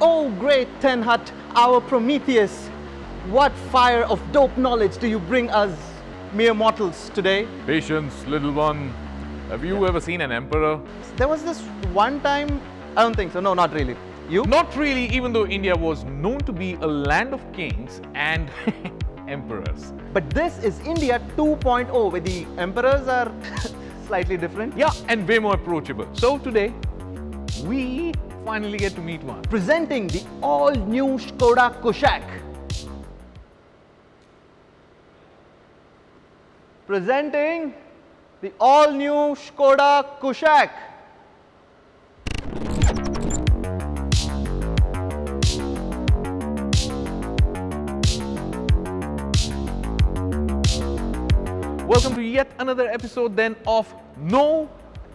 Oh, great Tenhat, our Prometheus. What fire of dope knowledge do you bring us, mere mortals, today? Patience, little one. Have you ever seen an emperor? There was this one time, I don't think so, no, not really. You? Not really, even though India was known to be a land of kings and emperors. But this is India 2.0, where the emperors are slightly different. Yeah, and way more approachable. So today, we finally get to meet one. Presenting the all-new Skoda Kushaq. Presenting the all-new Skoda Kushaq. Welcome to yet another episode then of Know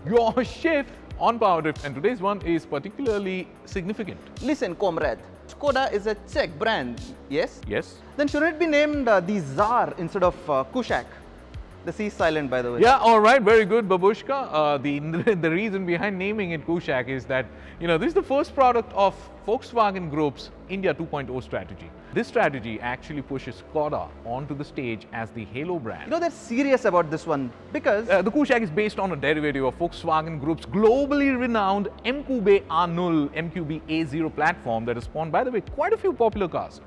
Your Shift on Power Drift and today's one is particularly significant. Listen, comrade. Skoda is a Czech brand, yes? Yes? Then shouldn't it be named uh, the Tsar instead of uh, Kushaq? The sea is silent, by the way. Yeah, all right, very good, Babushka. Uh, the, the reason behind naming it Kushaq is that, you know, this is the first product of Volkswagen Group's India 2.0 strategy. This strategy actually pushes Skoda onto the stage as the halo brand. You know, they're serious about this one because Uh, the Kushaq is based on a derivative of Volkswagen Group's globally renowned MQB A0 MQB A0 platform that has spawned, by the way, quite a few popular cars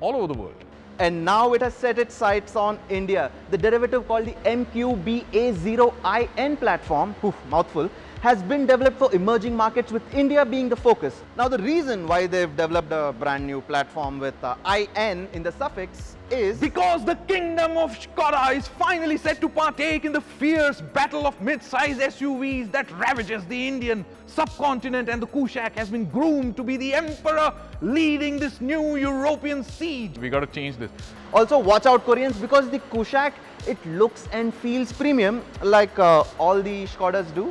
all over the world. And now it has set its sights on India. The derivative called the MQB-A0IN platform, oof, mouthful, has been developed for emerging markets with India being the focus. Now the reason why they've developed a brand new platform with uh, IN in the suffix is Because the kingdom of Skoda is finally set to partake in the fierce battle of mid-size SUVs that ravages the Indian subcontinent and the Kushaq has been groomed to be the emperor leading this new European siege. We gotta change this. also watch out Koreans because the Kushaq, it looks and feels premium like uh, all the Skodas do.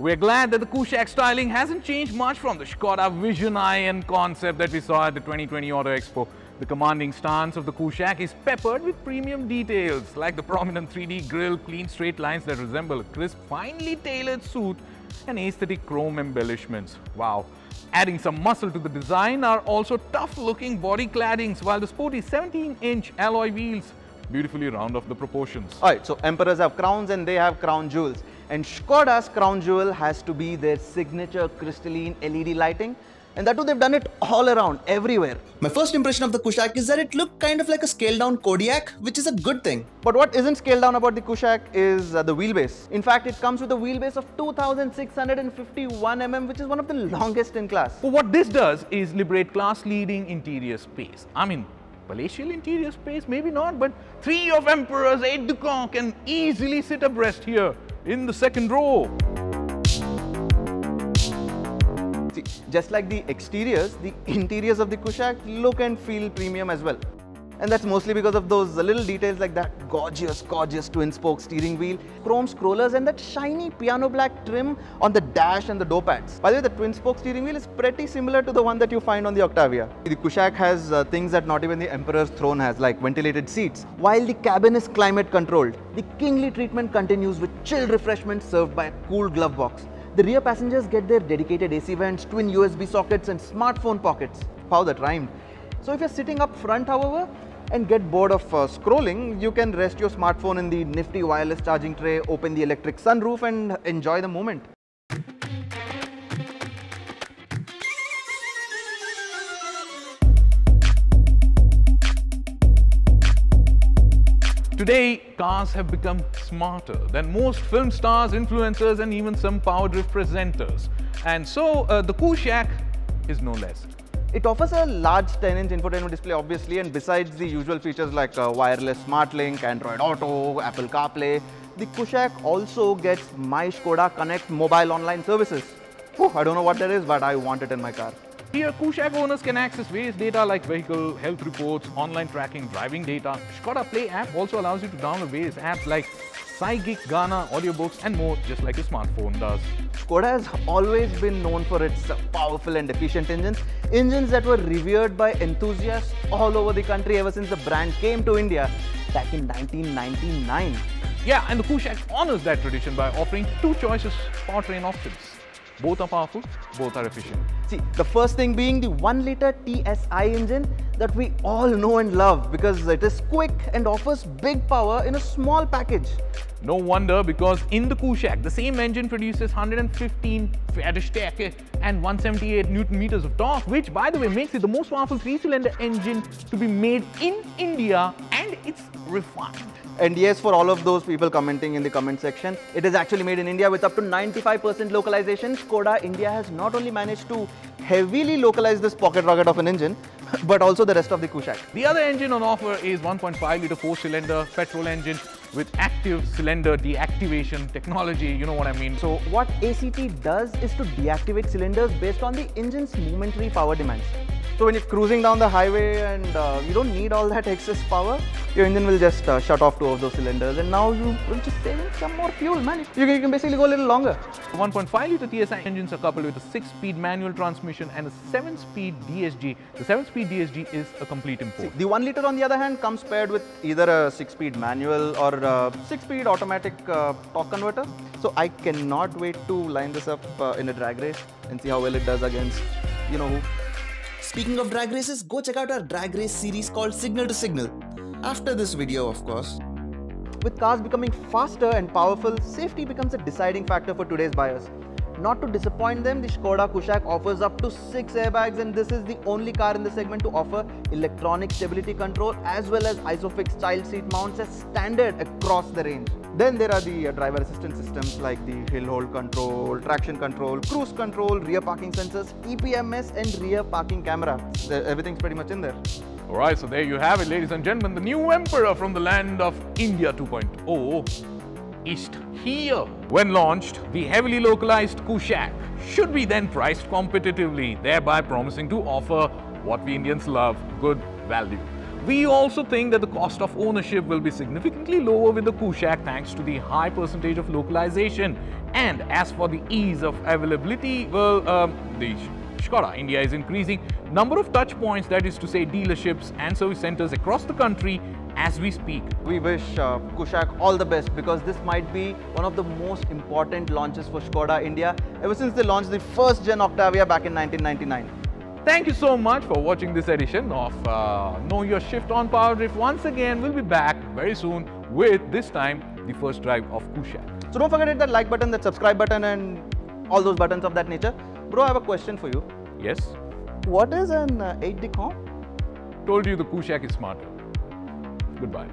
We're glad that the Kushaq styling hasn't changed much from the Skoda Vision IN concept that we saw at the 2020 Auto Expo. The commanding stance of the Kushaq is peppered with premium details like the prominent 3D grille, clean straight lines that resemble a crisp, finely tailored suit and aesthetic chrome embellishments. Wow. Adding some muscle to the design are also tough-looking body claddings while the sporty 17-inch alloy wheels beautifully round off the proportions. Alright, so emperors have crowns and they have crown jewels. And Skoda's crown jewel has to be their signature crystalline LED lighting. And that too, they've done it all around, everywhere. My first impression of the Kushaq is that it looked kind of like a scaled down Kodiaq, which is a good thing. But what isn't scaled down about the Kushaq is uh, the wheelbase. In fact, it comes with a wheelbase of 2651 mm, which is one of the longest in class. But what this does is liberate class-leading interior space. I mean, palatial interior space, maybe not, but three of Emperor's aide-de-camp can easily sit abreast here in the second row. See, just like the exteriors, the interiors of the Kushaq look and feel premium as well. And that's mostly because of those little details like that gorgeous, gorgeous twin spoke steering wheel, chrome scrollers and that shiny piano black trim on the dash and the door pads. By the way, the twin spoke steering wheel is pretty similar to the one that you find on the Octavia. The Kushaq has uh, things that not even the Emperor's throne has like ventilated seats. While the cabin is climate controlled, the kingly treatment continues with chilled refreshments served by a cool glove box. The rear passengers get their dedicated AC vents, twin USB sockets and smartphone pockets. Wow, that rhymed. So if you're sitting up front, however, and get bored of uh, scrolling, you can rest your smartphone in the nifty wireless charging tray, open the electric sunroof and enjoy the moment. Today, cars have become smarter than most film stars, influencers, and even some power drift presenters. And so, uh, the Kushaq is no less. It offers a large 10-inch infotainment display obviously and besides the usual features like uh, wireless SmartLink, Android Auto, Apple CarPlay, the Kushaq also gets My Skoda Connect mobile online services. Whew, I don't know what that is but I want it in my car. Here, Kushaq owners can access various data like vehicle, health reports, online tracking, driving data. Skoda Play app also allows you to download various apps like Sygic, Gaana, audiobooks, and more, just like your smartphone does. Skoda has always been known for its powerful and efficient engines, engines that were revered by enthusiasts all over the country ever since the brand came to India back in 1999. Yeah, and the Kushaq honors that tradition by offering two choices powertrain options. Both are powerful, both are efficient. See, the first thing being the 1 liter TSI engine that we all know and love because it is quick and offers big power in a small package. No wonder because in the Kushaq, the same engine produces 115 Pferdestärke and 178 Newton meters of torque, which by the way makes it the most powerful three-cylinder engine to be made in India and it's refined. And yes, for all of those people commenting in the comment section, it is actually made in India with up to 95% localization. Skoda India has not only managed to heavily localize this pocket rocket of an engine, but also the rest of the Kushaq. The other engine on offer is 1.5 litre four-cylinder petrol engine with active cylinder deactivation technology, you know what I mean. So what ACT does is to deactivate cylinders based on the engine's momentary power demands. So when you're cruising down the highway and uh, you don't need all that excess power, your engine will just uh, shut off two of those cylinders and now you will just saving some more fuel, man. You can, you can basically go a little longer. 1.5 litre TSI engines are coupled with a 6-speed manual transmission and a 7-speed DSG. The 7-speed DSG is a complete import. The 1 litre on the other hand comes paired with either a 6-speed manual or a 6-speed automatic uh, torque converter. So I cannot wait to line this up uh, in a drag race and see how well it does against, you know who. Speaking of drag races, go check out our drag race series called Signal to Signal. After this video, of course. With cars becoming faster and powerful, safety becomes a deciding factor for today's buyers. Not to disappoint them, the Skoda Kushaq offers up to 6 airbags and this is the only car in the segment to offer electronic stability control as well as ISOFIX child seat mounts as standard across the range. Then there are the uh, driver assistance systems like the hill hold control, traction control, cruise control, rear parking sensors, TPMS and rear parking camera. Everything's pretty much in there. Alright, so there you have it ladies and gentlemen, the new emperor from the land of India 2.0 is here. When launched, the heavily localized Kushaq should be then priced competitively, thereby promising to offer what we Indians love, good value. We also think that the cost of ownership will be significantly lower with the Kushaq thanks to the high percentage of localization. And as for the ease of availability, well, um, the Skoda India is increasing number of touch points, that is to say dealerships and service centers across the country as we speak. We wish uh, Kushaq all the best because this might be one of the most important launches for Skoda India ever since they launched the first gen Octavia back in 1999. Thank you so much for watching this edition of uh, Know Your Shift on Power Drift. Once again, we'll be back very soon with this time the first drive of Kushaq. So don't forget to hit that like button, that subscribe button and all those buttons of that nature. Bro, I have a question for you. Yes? What is an uh, 8 decom? Told you the Kushaq is smarter. Goodbye.